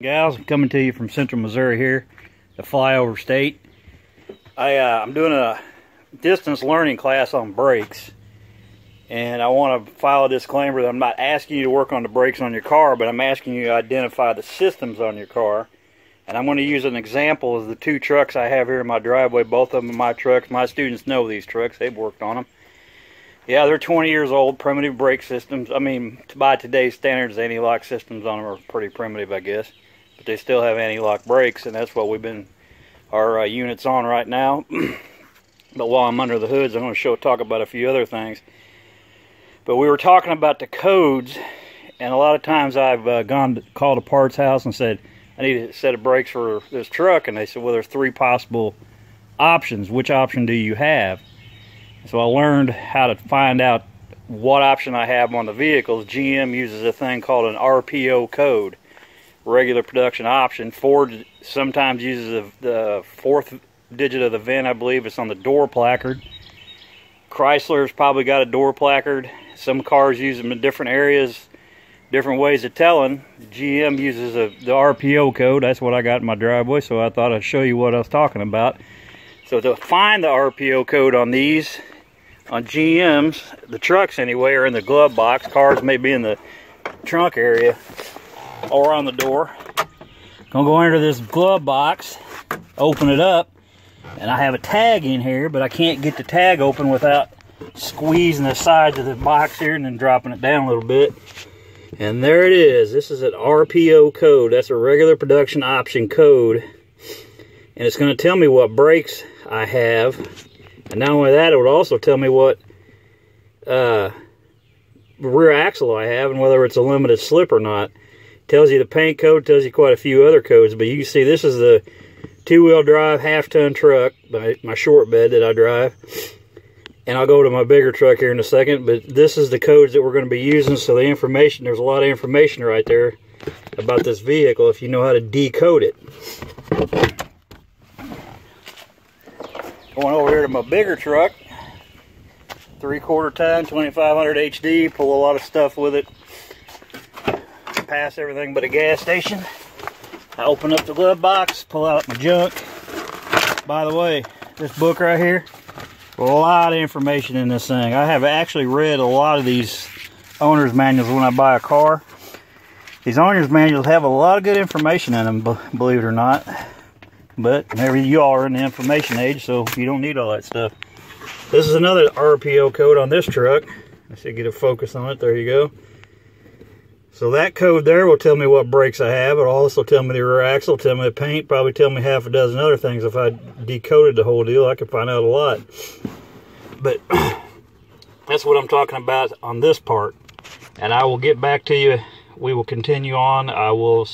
Gals, I'm coming to you from Central Missouri here, the flyover state. I, uh, I'm doing a distance learning class on brakes. And I want to file a disclaimer that I'm not asking you to work on the brakes on your car, but I'm asking you to identify the systems on your car. And I'm going to use an example of the two trucks I have here in my driveway. Both of them are my trucks. My students know these trucks. They've worked on them. Yeah, they're 20 years old, primitive brake systems. I mean, by today's standards, anti-lock systems on them are pretty primitive, I guess. But they still have anti-lock brakes, and that's what we've been our uh, units on right now. but while I'm under the hoods, I'm going to show talk about a few other things. But we were talking about the codes, and a lot of times I've uh, gone to, called a parts house and said, I need a set of brakes for this truck, and they said, well, there's three possible options. Which option do you have? So I learned how to find out what option I have on the vehicles. GM uses a thing called an RPO code, regular production option. Ford sometimes uses the, the fourth digit of the VIN, I believe it's on the door placard. Chrysler's probably got a door placard. Some cars use them in different areas, different ways of telling. GM uses a, the RPO code. That's what I got in my driveway, so I thought I'd show you what I was talking about. So to find the RPO code on these, on GMs, the trucks anyway, are in the glove box. Cars may be in the trunk area or on the door. Gonna go into this glove box, open it up, and I have a tag in here, but I can't get the tag open without squeezing the sides of the box here and then dropping it down a little bit. And there it is. This is an RPO code. That's a regular production option code. And it's to tell me what brakes I have. And not only that, it would also tell me what uh, rear axle I have and whether it's a limited slip or not. It tells you the paint code, tells you quite a few other codes. But you can see this is the two-wheel drive half-ton truck, my, my short bed that I drive. And I'll go to my bigger truck here in a second, but this is the codes that we're going to be using. So the information, there's a lot of information right there about this vehicle if you know how to decode it. Going over here to my bigger truck, three quarter ton, 2500 HD, pull a lot of stuff with it. Pass everything but a gas station. I open up the glove box, pull out my junk. By the way, this book right here, a lot of information in this thing. I have actually read a lot of these owner's manuals when I buy a car. These owner's manuals have a lot of good information in them, believe it or not. But whenever you are in the information age, so you don't need all that stuff. This is another RPO code on this truck. I should get a focus on it. There you go. So that code there will tell me what brakes I have. It'll also tell me the rear axle, tell me the paint, probably tell me half a dozen other things. If I decoded the whole deal, I could find out a lot. But that's what I'm talking about on this part. And I will get back to you. We will continue on. I will